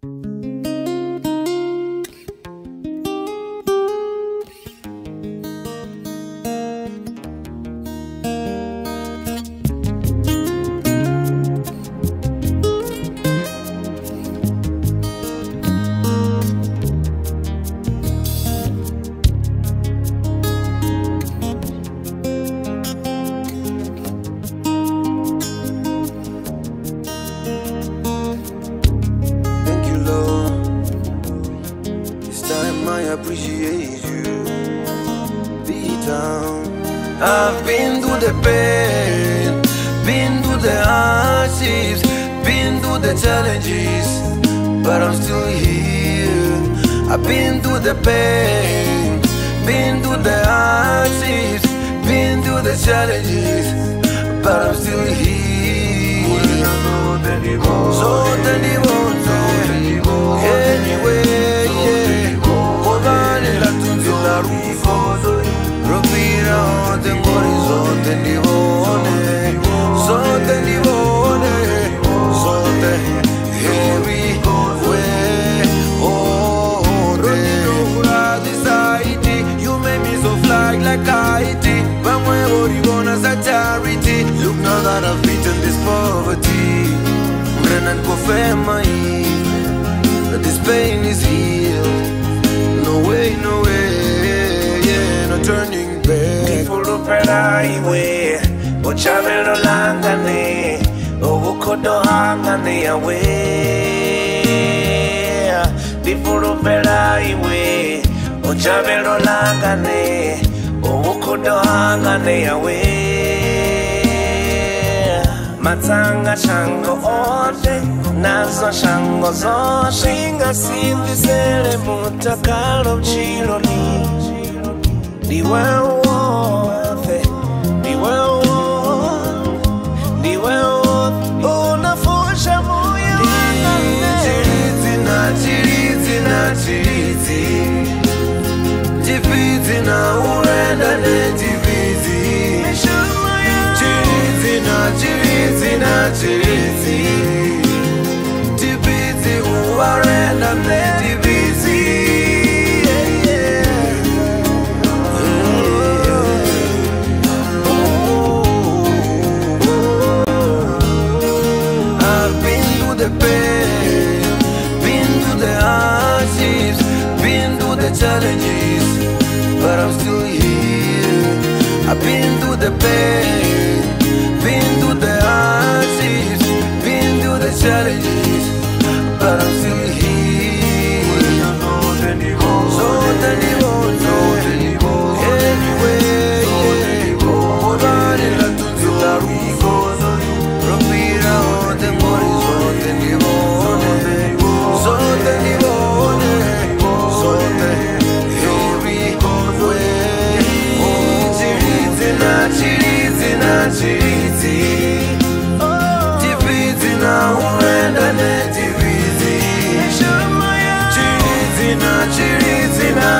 Thank I appreciate you. Beat down. I've been through the pain, been through the hardships, been through the challenges, but I'm still here. I've been through the pain, been through the hardships, been through the challenges, but I'm still here. Rovira ote ngori zote ndibone Zote ndibone Zote everywhere Oh, oh Rodinura oh. society You make me so fly like kite Vamwe boribona za charity Look now that I've beaten this poverty. Brennan confirma that this pain is healed. iwe uchavelo langane ubukhodo hangane yawe. Ndivuluvela iwe uchavelo langane ubukhodo hangane yawe. Matsanga shango ote nazo shango zoshinga sinzisele mutakalo mchiloni ndiwewe challenges, but I'm still here. I've been through the pain,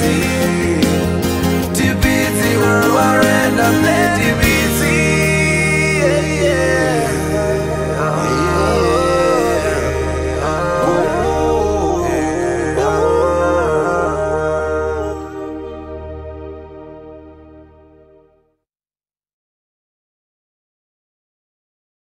na